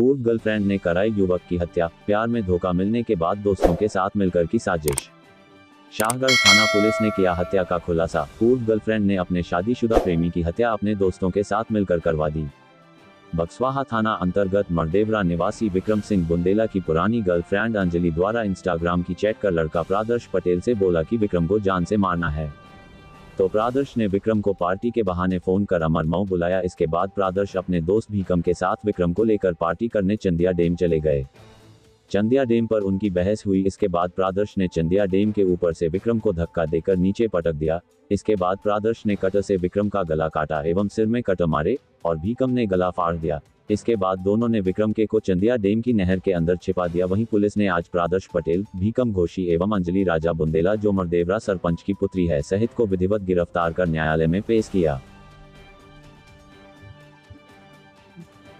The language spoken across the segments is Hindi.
पूर्व गर्लफ्रेंड ने कराई युवक की हत्या, प्यार में धोखा मिलने के बाद दोस्तों के साथ मिलकर की साजिश। शाहगढ़ थाना पुलिस ने किया हत्या का खुलासा, पूर्व गर्लफ्रेंड ने अपने शादीशुदा प्रेमी की हत्या अपने दोस्तों के साथ मिलकर करवा दी। बक्सवाहा थाना अंतर्गत मरदेवरा निवासी विक्रम सिंह बुंदेला की पुरानी गर्लफ्रेंड अंजलि द्वारा इंस्टाग्राम की चैट कर लड़का प्रादर्श पटेल से बोला कि विक्रम को जान से मारना है। तो प्रादर्श ने विक्रम को पार्टी के बहाने फ़ोन कर अमर मऊ बुलाया। इसके बाद प्रादर्श अपने दोस्त भीकम के साथ विक्रम को लेकर पार्टी करने चंदिया डेम चले गए। चंदिया डेम पर उनकी बहस हुई। इसके बाद प्रादर्श ने चंदिया डेम के ऊपर से विक्रम को धक्का देकर नीचे पटक दिया। इसके बाद प्रादर्श ने कटर से विक्रम का गला काटा एवं सिर में कटर मारे और भीकम ने गला फाड़ दिया। इसके बाद दोनों ने विक्रम के को चंदिया डेम की नहर के अंदर छिपा दिया। वहीं पुलिस ने आज प्रादर्श पटेल भीकम घोषी एवं अंजलि राजा बुंदेला जो मरदेवरा सरपंच की पुत्री है सहित को विधिवत गिरफ़्तार कर न्यायालय में पेश किया।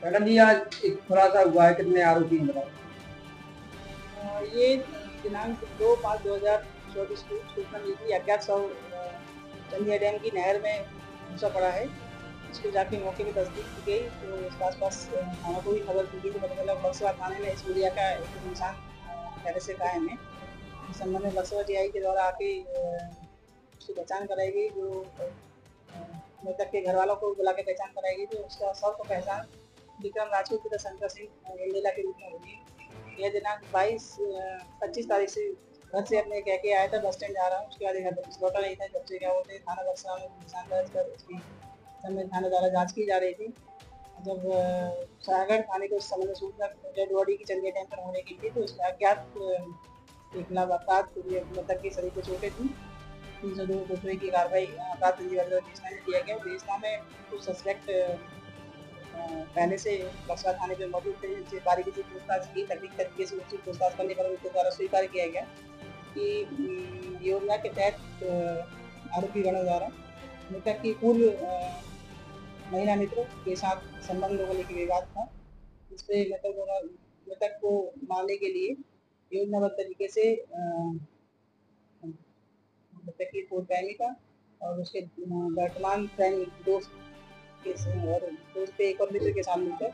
मैडम जी आज एक खुलासा हुआ है कितने आरोपी बताओ। ये दिनांक दो पाँच दो हज़ार चौबीस को सूचना मिली थी अज्ञात सौ चंदिया डैम की नहर में घुसा पड़ा है। इसको जाके मौके की तस्दीक की गई तो इसके आसपास अ, थाना को भी खबर दी गई तो पता चला बक्सवा थाने में इस मीडिया का एक इंसान पहले से कायम है? इस संबंध में बक्सवा टी के द्वारा आके उसकी पहचान कराई गई जो मृतक के घर वालों को बुला के पहचान कराई गई तो उसका सबको पहचान विक्रम राजपूत तथा शंकर सिंह वेंडेला के रूप में होगी यह दिनांक बाईस पच्चीस तारीख से घर से अपने कह के आया था बस स्टैंड जा रहा हूँ उसके बाद घर लौटा नहीं था जब से क्या बोलते थाना बक्सा में निशान दर्ज कर उसकी समय थाने द्वारा जाँच की जा रही थी जब सागर थाने को उस समय सूचना डेड बॉडी की डैम पर होने की थी तो उसमें अज्ञात अ, के खिलाफ अपराध मृतक की शरीर को चोटें थी। तीन सौ दो रुपये की कार्रवाई अपराध देशना में किया गया। देशना में कुछ सस्पेक्ट पहले से बक्सवा थाने पे मौजूद थे जिनसे बारीकी से पूछताछ की तकनीक तरीके से उनसे पूछताछ करने पर उनके द्वारा स्वीकार किया गया कि योजना के तहत आरोपी गणों द्वारा मृतक की पूर्व महिला मित्र के साथ संबंध को लेकर विवाद था जिसपे मृतक दोनों मृतक को मारने के लिए योजनाबद्ध तरीके से मृतक की पूर्व प्रेमिका और उसके वर्तमान प्रेमी दोस्त के और दोस्त पे एक और मित्र के साथ मिलकर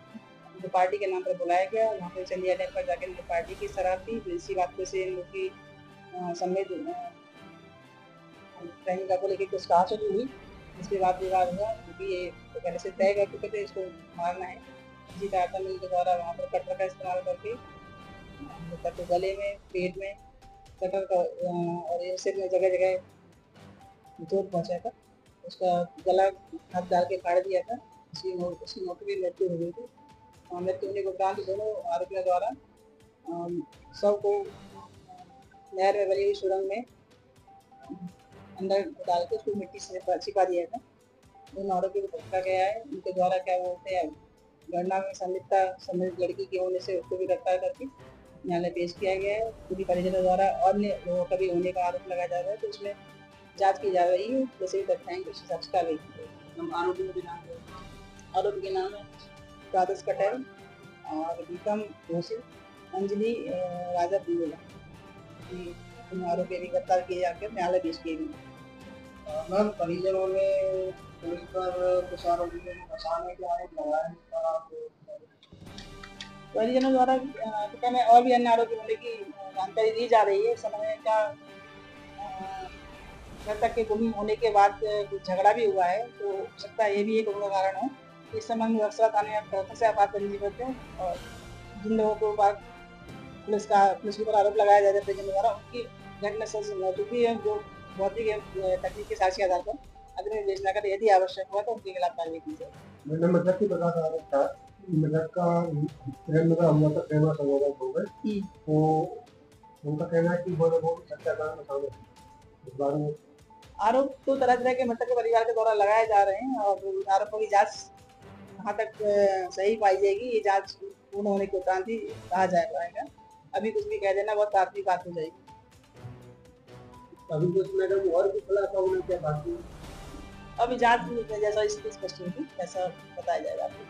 उनको पार्टी के नाम पर बुलाया गया वहाँ पे चंदिया डैम पर जाकर उनको पार्टी की शराब थी इसी बात पे से इन लोग की अ, प्रेमिका को लेकर कुछ कहासुनी हुई। इसके बाद विवाद हुआ क्योंकि ये तो पहले से तय कर चुके थे इसको मारना है। इसी का आतंक के द्वारा वहाँ पर कटर का इस्तेमाल करके मृतक को गले में पेट में कटर का और ये सिर में जगह जगह चोट पहुँचा था। उसका गला हाथ डाल के फाड़ दिया था। उसकी मौ- उसकी मौके पर मृत्यु हो गई थी। और मृत्यु होने के उपरांत दोनों आरोपियों द्वारा अम, शव को नहर में बनी हुई सुरंग में अंदर डाल के उसको मिट्टी से छिपा- दिया था दोनों आरोपियों को पकड़ा गया है। उनके द्वारा क्या बोलते हैं घटना में संलिप्तता संबंधित लड़की की होने से उसको भी गिरफ़्तार करके न्यायालय पेश किया गया है। पूरी परिजनों द्वारा अन्य लोगों का भी होने का आरोप लगाया जा रहा है। तो उसमें जाँच की जा रही है। जैसे भी तथ्य आएँगे उस हिसाब से कार्रवाई की हम आरोपियों के नाम आरोपी के नाम है प्रादर्श पटेल और विक्रम घोषी अंजलि राजा ये इन आरोपी गिरफ़्तार किए जाकर न्यायालय पेश किए गए मैम परिजनों ने पुलिस पर कुछ आरोपियों को फंसाने के आरोप लगाए हैं। आप परिजनों द्वारा पता और भी अन्य आरोपी होने की जानकारी दी जा रही है समय अ, मृतक के गुम होने के बाद कुछ झगड़ा भी हुआ है तो हो सकता है ये भी एक उनका कारण हो इस संबंध में अक्सर थाने में से आपात पंजीबद्ध है और जिन लोगों के ऊपर पुलिस का पुलिस के ऊपर आरोप लगाया जाता है परिजनों द्वारा उनकी घटना से मौजूदगी है जो भौतिक एवं तकनीकी साक्ष्य के आधार पर अग्नि विवेचना कर यदि आवश्यक हुआ तो उनके खिलाफ कार्रवाई की जाए मैंने मृतक की प्रकाश आरोप था मृतक का प्रेम का हमला तक प्रेम संबोधन हो गए। तो उनका कहना है कि वो बहुत सत्याग्रह में शामिल। इस बारे में आरोप तो तरह तरह के मृतक के परिवार के द्वारा लगाए जा रहे हैं और आरोपों की जाँच कहाँ तक सही पाई जाएगी ये जाँच पूर्ण होने के उपरांत ही कहा जा पाएगा अभी कुछ भी कह देना बहुत प्राथमिक बात हो जाएगी। अभी कुछ मैडम और भी खुलासा होना क्या बाकी अभी जाँच जैसा इसकी स्पष्ट होगी वैसा बताया जाएगा आपको।